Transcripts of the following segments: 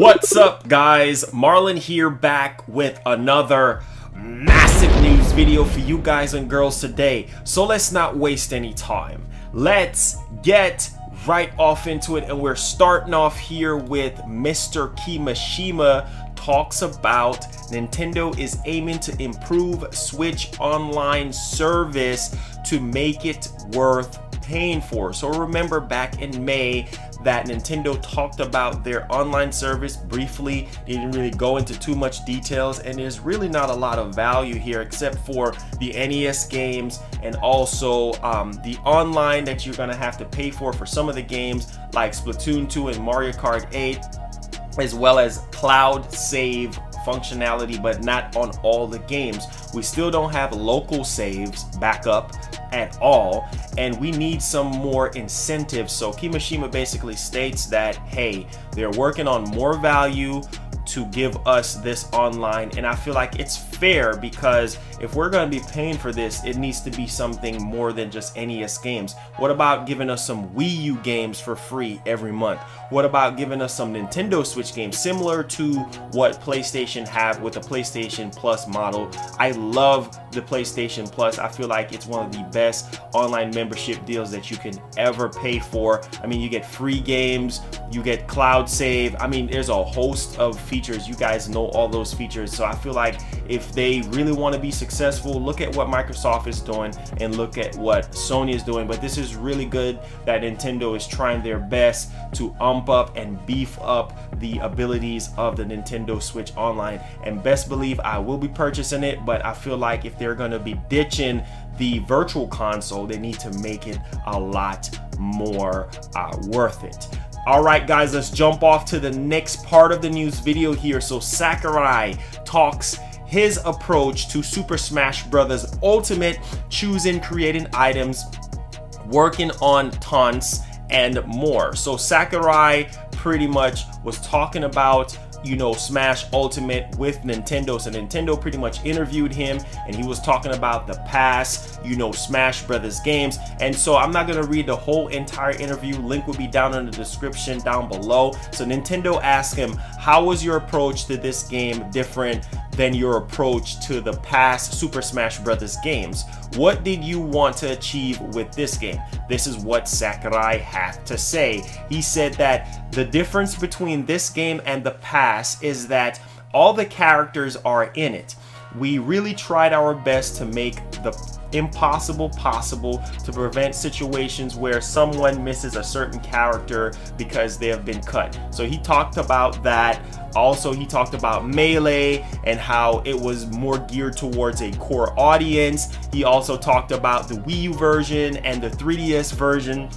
What's up, guys? Marlon here back with another massive news video for you guys and girls today. So let's not waste any time. Let's get right off into it and we're starting off here with Mr. Kimishima talks about Nintendo is aiming to improve Switch online service to make it worth paying for. So remember back in May that Nintendo talked about their online service briefly. They didn't really go into too much details and there's really not a lot of value here except for the NES games and also um, the online that you're gonna have to pay for for some of the games like Splatoon 2 and Mario Kart 8 as well as cloud save functionality but not on all the games we still don't have local saves backup at all and we need some more incentives. So kimishima basically states that hey they're working on more value to give us this online and I feel like it's fair because if we're going to be paying for this it needs to be something more than just NES games. What about giving us some Wii U games for free every month? What about giving us some Nintendo Switch games similar to what PlayStation have with the PlayStation Plus model? I love the PlayStation Plus. I feel like it's one of the best online membership deals that you can ever pay for. I mean, you get free games, you get cloud save. I mean, there's a host of features. You guys know all those features. So I feel like if they really want to be successful, look at what Microsoft is doing and look at what Sony is doing. But this is really good that Nintendo is trying their best to ump up and beef up the abilities of the Nintendo Switch Online. And best believe I will be purchasing it, but I feel like if they're going to be ditching the virtual console, they need to make it a lot more uh, worth it. All right, guys, let's jump off to the next part of the news video here. So Sakurai talks his approach to Super Smash Bros. Ultimate, choosing, creating items, working on taunts, and more. So Sakurai pretty much was talking about you know, Smash Ultimate with Nintendo. So Nintendo pretty much interviewed him and he was talking about the past, you know, Smash Brothers games. And so I'm not going to read the whole entire interview. Link will be down in the description down below. So Nintendo asked him, how was your approach to this game different than your approach to the past Super Smash Brothers games? What did you want to achieve with this game? This is what Sakurai had to say. He said that the difference between this game and the past is that all the characters are in it. We really tried our best to make the impossible possible to prevent situations where someone misses a certain character because they have been cut. So he talked about that. Also, he talked about Melee and how it was more geared towards a core audience. He also talked about the Wii U version and the 3DS version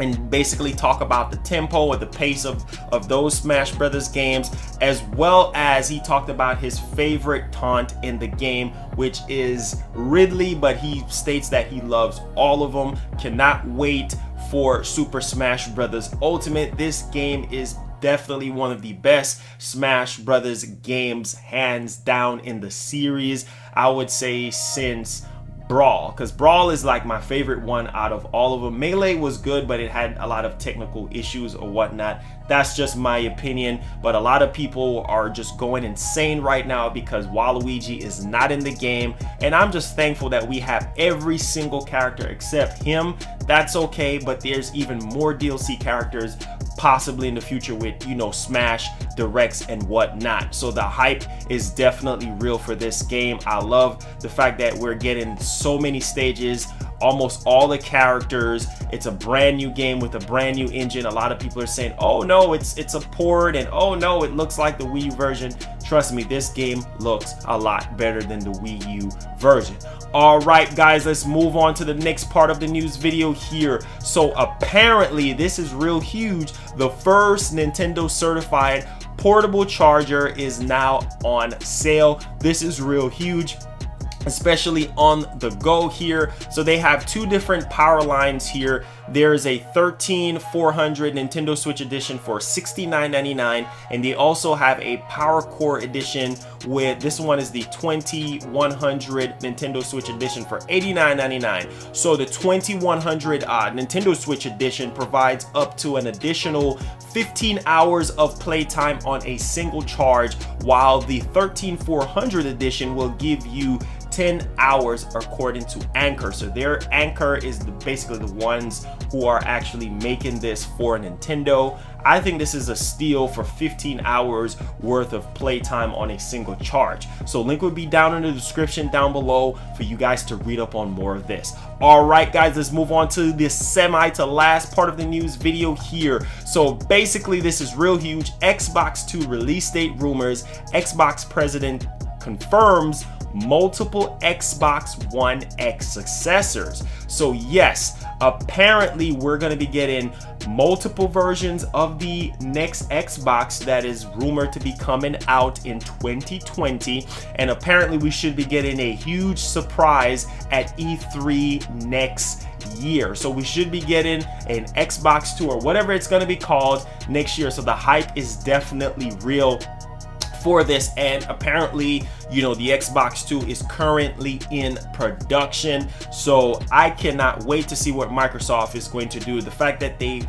and basically talk about the tempo or the pace of, of those Smash Brothers games, as well as he talked about his favorite taunt in the game, which is Ridley, but he states that he loves all of them. Cannot wait for Super Smash Brothers Ultimate. This game is definitely one of the best Smash Brothers games, hands down in the series. I would say since Brawl because Brawl is like my favorite one out of all of them. Melee was good, but it had a lot of technical issues or whatnot. That's just my opinion, but a lot of people are just going insane right now because Waluigi is not in the game, and I'm just thankful that we have every single character except him. That's okay, but there's even more DLC characters possibly in the future with, you know, Smash, Directs, and whatnot. So the hype is definitely real for this game. I love the fact that we're getting so many stages almost all the characters. It's a brand new game with a brand new engine. A lot of people are saying, oh no, it's it's a port and oh no, it looks like the Wii U version. Trust me, this game looks a lot better than the Wii U version. All right, guys, let's move on to the next part of the news video here. So apparently, this is real huge. The first Nintendo certified portable charger is now on sale. This is real huge especially on the go here. So they have two different power lines here. There's a 13400 Nintendo Switch edition for $69.99 and they also have a Power Core edition with this one is the 2100 Nintendo Switch edition for $89.99. So the 2100 uh, Nintendo Switch edition provides up to an additional 15 hours of playtime on a single charge while the 13400 edition will give you 10 hours according to Anker. So their Anker is the, basically the ones who are actually making this for Nintendo. I think this is a steal for 15 hours worth of playtime on a single charge. So link will be down in the description down below for you guys to read up on more of this. All right, guys, let's move on to this semi to last part of the news video here. So basically, this is real huge. Xbox 2 release date rumors. Xbox president confirms multiple Xbox One X successors. So yes, apparently we're going to be getting multiple versions of the next Xbox that is rumored to be coming out in 2020 and apparently we should be getting a huge surprise at E3 next year. So we should be getting an Xbox 2 or whatever it's going to be called next year. So the hype is definitely real for this and apparently you know the Xbox 2 is currently in production. So I cannot wait to see what Microsoft is going to do. The fact that they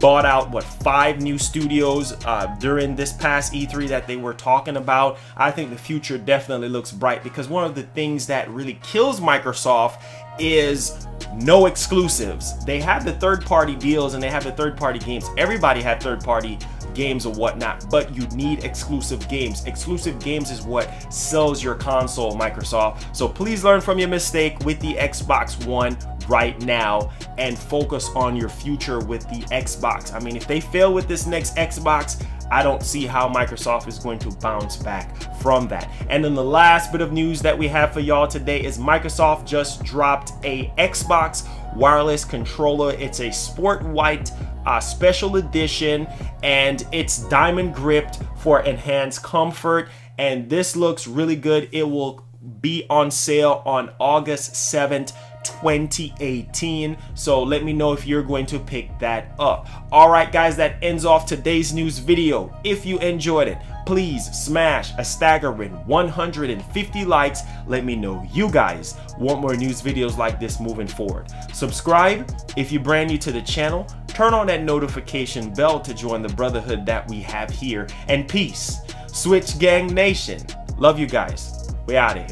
bought out what five new studios uh, during this past E3 that they were talking about I think the future definitely looks bright because one of the things that really kills Microsoft is no exclusives. They have the third party deals and they have the third party games. Everybody had third party games or whatnot, but you need exclusive games. Exclusive games is what sells your console, Microsoft. So please learn from your mistake with the Xbox One right now and focus on your future with the Xbox. I mean, if they fail with this next Xbox, I don't see how Microsoft is going to bounce back from that. And then the last bit of news that we have for y'all today is Microsoft just dropped a Xbox wireless controller. It's a sport white uh, special edition and it's diamond gripped for enhanced comfort. And this looks really good. It will be on sale on August 7th 2018 so let me know if you're going to pick that up. All right guys that ends off today's news video. If you enjoyed it please smash a staggering 150 likes. Let me know you guys want more news videos like this moving forward. Subscribe if you're brand new to the channel turn on that notification bell to join the brotherhood that we have here. And peace. Switch gang nation. Love you guys. We out of here